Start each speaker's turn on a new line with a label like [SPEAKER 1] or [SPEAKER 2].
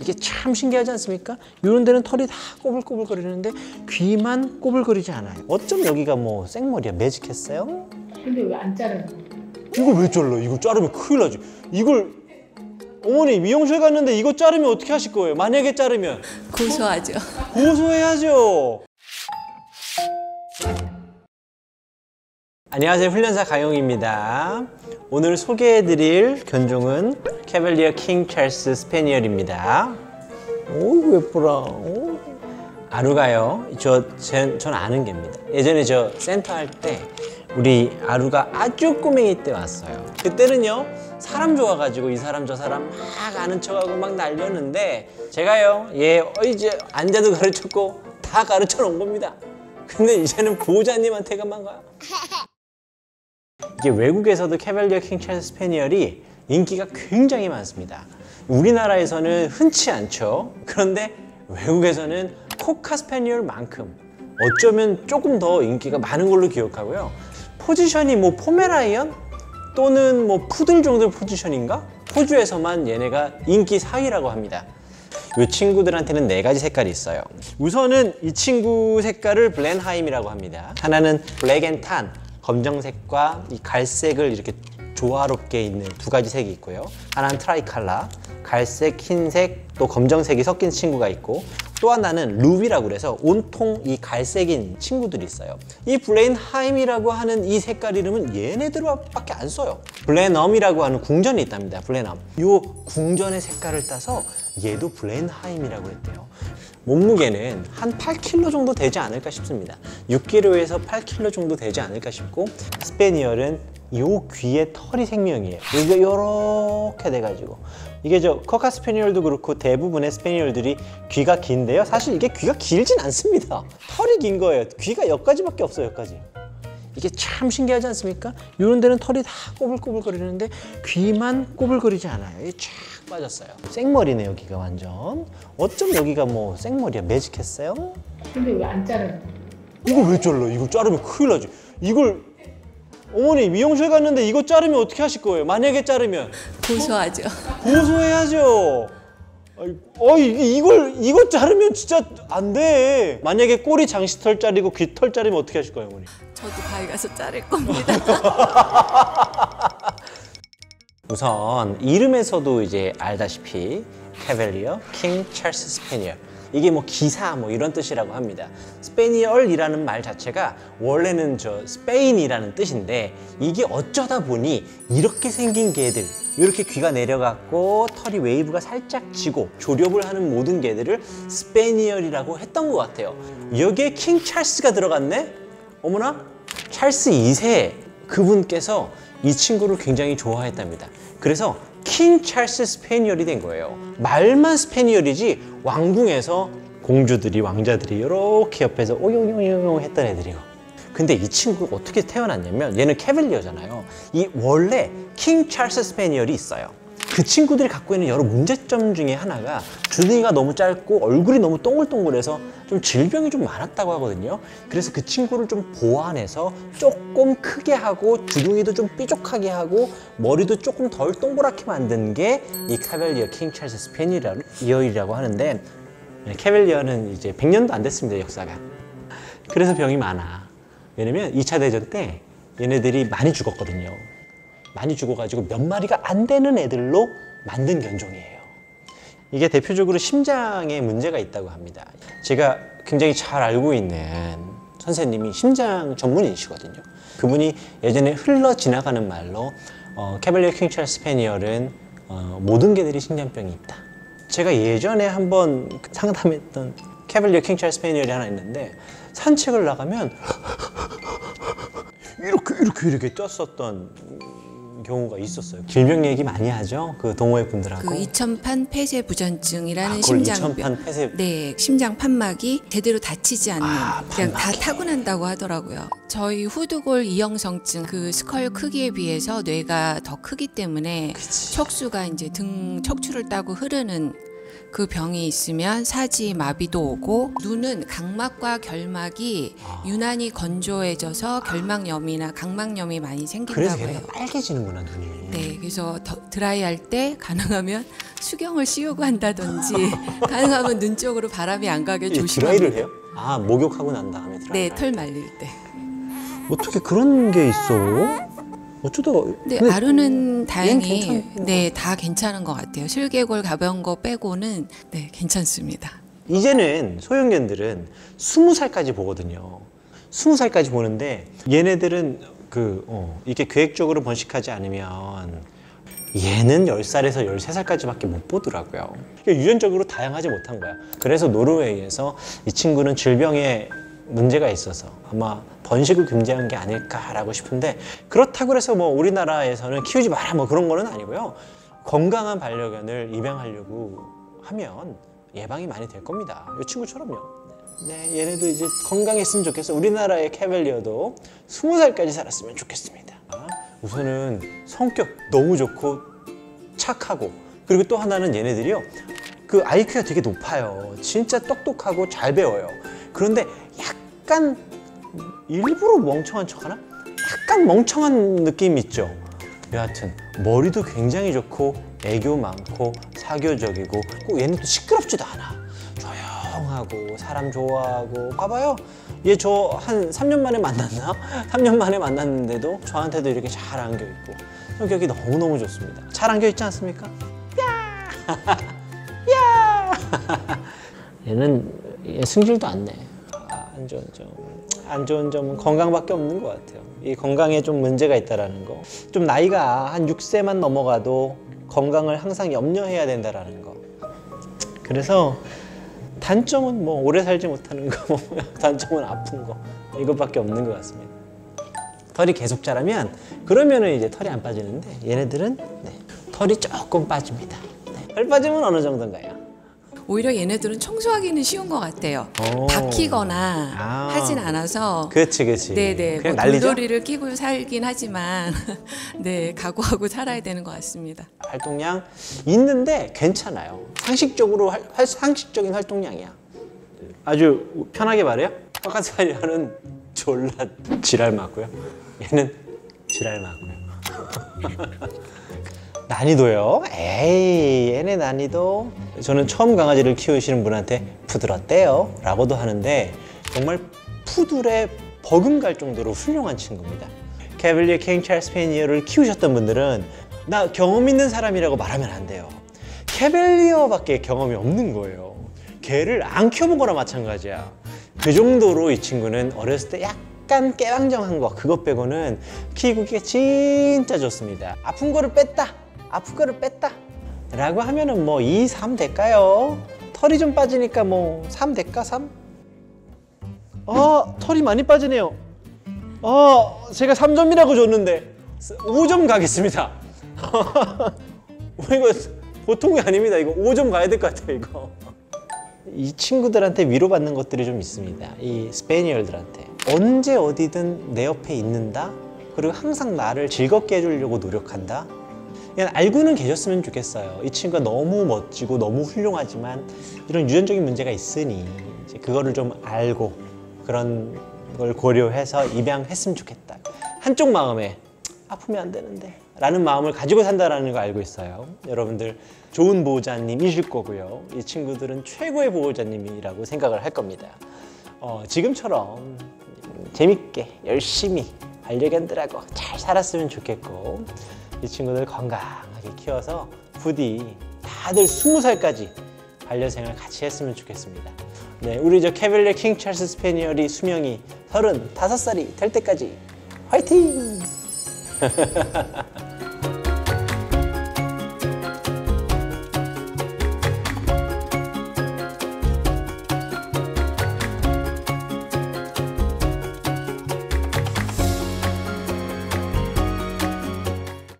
[SPEAKER 1] 이게 참 신기하지 않습니까? 이런 데는 털이 다 꼬불꼬불거리는데 귀만 꼬불거리지 않아요. 어쩜 여기가 뭐 생머리야 매직했어요?
[SPEAKER 2] 근데 왜 안 자르는 거야?
[SPEAKER 1] 이걸 왜 잘라? 이거 자르면 큰일 나지. 이걸 어머니 미용실 갔는데 이거 자르면 어떻게 하실 거예요? 만약에 자르면
[SPEAKER 3] 고소하죠.
[SPEAKER 1] 고소해야죠. 안녕하세요. 훈련사 가용입니다. 오늘 소개해드릴 견종은 캐벨리어 킹 찰스 스페니얼입니다. 오 예쁘라. 오. 아루가요. 저, 전, 전 아는 개입니다. 예전에 저 센터 할 때 우리 아루가 아주 꼬맹이 때 왔어요. 그때는요, 사람 좋아가지고 이 사람 저 사람 막 아는 척하고 막 날렸는데 제가요, 얘 어, 이제 앉아도 가르쳤고 다 가르쳐 놓은 겁니다. 근데 이제는 보호자님한테가만 가요. 이게 외국에서도 캐벨리어 킹 찰스 스페니얼이 인기가 굉장히 많습니다. 우리나라에서는 흔치 않죠. 그런데 외국에서는 코카 스페니얼만큼 어쩌면 조금 더 인기가 많은 걸로 기억하고요. 포지션이 뭐 포메라이언 또는 뭐 푸들 정도 포지션인가? 호주에서만 얘네가 인기 4위라고 합니다. 이 친구들한테는 네 가지 색깔이 있어요. 우선은 이 친구 색깔을 블렌하임이라고 합니다. 하나는 black and tan, 검정색과 이 갈색을 이렇게 조화롭게 있는 두 가지 색이 있고요. 하나는 tricolor, 갈색, 흰색, 또 검정색이 섞인 친구가 있고 또 하나는 루비라고 그래서 온통 이 갈색인 친구들이 있어요. 이 블레인하임이라고 하는 이 색깔 이름은 얘네들밖에 안 써요. 블레넘이라고 하는 궁전이 있답니다. 블레넘. 이 궁전의 색깔을 따서 얘도 블레인하임이라고 했대요. 몸무게는 한 8kg 정도 되지 않을까 싶습니다. 6kg에서 8kg 정도 되지 않을까 싶고 스페니얼은 요 귀에 털이 생명이에요. 이게 이렇게 돼가지고 이게 저 커카 스페니얼도 그렇고 대부분의 스페니얼들이 귀가 긴데요. 사실 이게 귀가 길진 않습니다. 털이 긴 거예요. 귀가 여기까지밖에 없어요. 여기까지. 이게 참 신기하지 않습니까? 이런 데는 털이 다 꼬불꼬불거리는데 귀만 꼬불거리지 않아요. 이게 쫙 빠졌어요. 생머리네 여기가 완전. 어쩜 여기가 뭐 생머리야 매직했어요?
[SPEAKER 2] 근데 왜 안 자르는 거야?
[SPEAKER 1] 이걸 왜 잘라? 이거 자르면 큰일 나지. 이걸 어머니 미용실 갔는데 이거 자르면 어떻게 하실 거예요? 만약에 자르면
[SPEAKER 3] 고소하죠.
[SPEAKER 1] 고소해야죠. 어, 이- 이걸 이거 자르면 진짜 안 돼. 만약에 꼬리 장시털 자르고 귀털 자르면 어떻게 하실 거예요, 어머니?
[SPEAKER 3] 저도 가위 가서 자를 겁니다.
[SPEAKER 1] 우선 이름에서도 이제 알다시피 캐벨리어 킹 찰스 스페니얼 이게 뭐 기사 뭐 이런 뜻이라고 합니다. 스페니얼이라는 말 자체가 원래는 저 스페인이라는 뜻인데 이게 어쩌다 보니 이렇게 생긴 개들 이렇게 귀가 내려갔고 털이 웨이브가 살짝 지고 조렵을 하는 모든 개들을 스페니얼이라고 했던 것 같아요. 여기에 킹 찰스가 들어갔네? 어머나 찰스 2세 그분께서 이 친구를 굉장히 좋아했답니다. 그래서 킹 찰스 스페니얼이 된 거예요. 말만 스페니얼이지 왕궁에서 공주들이 왕자들이 이렇게 옆에서 오용용용 했던 애들이요. 근데 이 친구가 어떻게 태어났냐면 얘는 캐벨리어잖아요. 이 원래 킹 찰스 스페니얼이 있어요. 그 친구들이 갖고 있는 여러 문제점 중에 하나가 주둥이가 너무 짧고 얼굴이 너무 동글동글해서 좀 질병이 좀 많았다고 하거든요. 그래서 그 친구를 좀 보완해서 조금 크게 하고 주둥이도 좀 삐죽하게 하고 머리도 조금 덜 동그랗게 만든 게 이 Cavalier King Charles Spaniel이라고 하는데 Cavalier는 이제 100년도 안 됐습니다, 역사가. 그래서 병이 많아. 왜냐면 2차 대전 때 얘네들이 많이 죽었거든요. 많이 죽어가지고 몇 마리가 안 되는 애들로 만든 견종이에요. 이게 대표적으로 심장에 문제가 있다고 합니다. 제가 굉장히 잘 알고 있는 선생님이 심장 전문의시거든요. 그분이 예전에 흘러 지나가는 말로 어, Cavalier King Charles Spaniel은 어, 모든 개들이 심장병이 있다. 제가 예전에 한번 상담했던 Cavalier King Charles Spaniel이 하나 있는데 산책을 나가면 이렇게 이렇게 이렇게 뛰었었던 경우가 있었어요. 질병 얘기 많이 하죠. 그 동호회 분들하고.
[SPEAKER 3] 그 이천판 폐쇄 부전증이라는
[SPEAKER 1] 아,
[SPEAKER 3] 심장병.
[SPEAKER 1] 이천판 폐쇄-
[SPEAKER 3] 네, 심장 판막이 제대로 닫히지 않는
[SPEAKER 1] 아,
[SPEAKER 3] 그냥 다. 타고난다고 하더라고요. 저희 후두골 이형성증 그 스컬 크기에 비해서 뇌가 더 크기 때문에
[SPEAKER 1] 그치.
[SPEAKER 3] 척수가 이제 등 척추를 따고 흐르는 그 병이 있으면 사지 마비도 오고 눈은 각막과 결막이
[SPEAKER 1] 아.
[SPEAKER 3] 유난히 건조해져서 결막염이나 각막염이 많이
[SPEAKER 1] 그래서
[SPEAKER 3] 생긴다고 해요.
[SPEAKER 1] 걔네가 빨개지는구나 눈이.
[SPEAKER 3] 네, 그래서 더 드라이할 때 가능하면 수경을 씌우고 한다든지 가능하면 눈 쪽으로 바람이 안 가게
[SPEAKER 1] 이
[SPEAKER 3] 조심합니다.
[SPEAKER 1] 드라이를 해요? 아 목욕하고 난 다음에 드라이.
[SPEAKER 3] 네, 털 말릴 때.
[SPEAKER 1] 어떻게 그런 게 있어? 어쩌다?
[SPEAKER 3] 네,
[SPEAKER 1] 근데
[SPEAKER 3] 아루는 다행히
[SPEAKER 1] 괜찮은
[SPEAKER 3] 네, 다 괜찮은 것 같아요. 슬개골 가벼운 거 빼고는 네, 괜찮습니다.
[SPEAKER 1] 이제는 소형견들은 스무 살까지 보거든요. 스무 살까지 보는데 얘네들은 그 어, 이게 계획적으로 번식하지 않으면 얘는 10살에서 13살까지밖에 못 보더라고요. 그러니까 유전적으로 다양하지 못한 거야. 그래서 노르웨이에서 이 친구는 질병에 문제가 있어서 아마 번식을 금지한 게 아닐까라고 싶은데 그렇다고 해서 뭐 우리나라에서는 키우지 마라 뭐 그런 거는 아니고요. 건강한 반려견을 입양하려고 하면 예방이 많이 될 겁니다. 이 친구처럼요. 네, 얘네도 이제 건강했으면 좋겠어. 우리나라의 캐벨리어도 20살까지 살았으면 좋겠습니다. 우선은 성격 너무 좋고 착하고 그리고 또 하나는 얘네들이요. 그 IQ가 되게 높아요. 진짜 똑똑하고 잘 배워요. 그런데 약간 일부러 멍청한 척하나? 약간 멍청한 느낌 있죠. 여하튼 머리도 굉장히 좋고 애교 많고 사교적이고 꼭 얘는 또 시끄럽지도 않아. 조용하고 사람 좋아하고 봐봐요. 얘 저 한 3년 만에 만났나? 3년 만에 만났는데도 저한테도 이렇게 잘 안겨 있고 성격이 너무너무 좋습니다. 잘 안겨 있지 않습니까? 얘는 얘 승질도 안 내. 아, 안 좋은 점. 안 좋은 점은 건강밖에 없는 것 같아요. 이 건강에 좀 문제가 있다라는 거. 좀 나이가 한 6세만 넘어가도 건강을 항상 염려해야 된다라는 거. 그래서 단점은 뭐 오래 살지 못하는 거, 뭐 단점은 아픈 거 이것밖에 없는 것 같습니다. 털이 계속 자라면 그러면은 이제 털이 안 빠지는데 얘네들은 네, 털이 조금 빠집니다. 네, 털 빠지면 어느 정도인가요?
[SPEAKER 3] 오히려 얘네들은 청소하기는 쉬운 것 같아요.
[SPEAKER 1] 오.
[SPEAKER 3] 박히거나
[SPEAKER 1] 아.
[SPEAKER 3] 하진 않아서
[SPEAKER 1] 그렇지, 그렇지.
[SPEAKER 3] 네네
[SPEAKER 1] 그냥
[SPEAKER 3] 뭐
[SPEAKER 1] 난리죠.
[SPEAKER 3] 돌돌이를 끼고 살긴 하지만 네 각오하고 살아야 되는 것 같습니다.
[SPEAKER 1] 활동량 있는데 괜찮아요. 상식적으로 할- 할- 상식적인 활동량이야. 아주 편하게 말해요. 화가사리아는 졸라 지랄 맞고요. 얘는 지랄 맞고요. 난이도요? 에이, 얘네 난이도. 저는 처음 강아지를 키우시는 분한테 푸들었대요. 라고도 하는데 정말 푸들에 버금갈 정도로 훌륭한 친구입니다. Cavalier King Charles Spaniel을 키우셨던 분들은 나 경험 있는 사람이라고 말하면 안 돼요. Cavalier밖에 경험이 없는 거예요. 개를 안 키워본 거나 마찬가지야. 그 정도로 이 친구는 어렸을 때 약간 깨방정한 거 그것 빼고는 키우기가 진짜 좋습니다. 아픈 거를 뺐다. 아픈 거를 뺐다. 라고 하면은 뭐 2, 3 될까요? 털이 좀 빠지니까 뭐 3 될까? 3? 아, 털이 많이 빠지네요. 어, 제가 3점이라고 줬는데 5점 가겠습니다. 뭐 이거 보통이 아닙니다. 이거 5점 가야 될 것 같아요, 이거. 이 친구들한테 위로받는 것들이 좀 있습니다. 이 스페니얼들한테. 언제 어디든 내 옆에 있는다? 그리고 항상 나를 즐겁게 해주려고 노력한다? 그냥 알고는 계셨으면 좋겠어요. 이 친구가 너무 멋지고 너무 훌륭하지만 이런 유전적인 문제가 있으니 이제 그거를 좀 알고 그런 걸 고려해서 입양했으면 좋겠다. 한쪽 마음에 아프면 안 되는데 라는 마음을 가지고 산다라는 걸 알고 있어요. 여러분들 좋은 보호자님이실 거고요. 이 친구들은 최고의 보호자님이라고 생각을 할 겁니다. 어, 지금처럼 재밌게 열심히 반려견들하고 잘 살았으면 좋겠고 이 친구들 건강하게 키워서 부디 다들 스무 살까지 반려생활 같이 했으면 좋겠습니다. 네, 우리 저 캐벨리어 킹 찰스 스페니얼이 수명이 35살이 될 때까지 화이팅!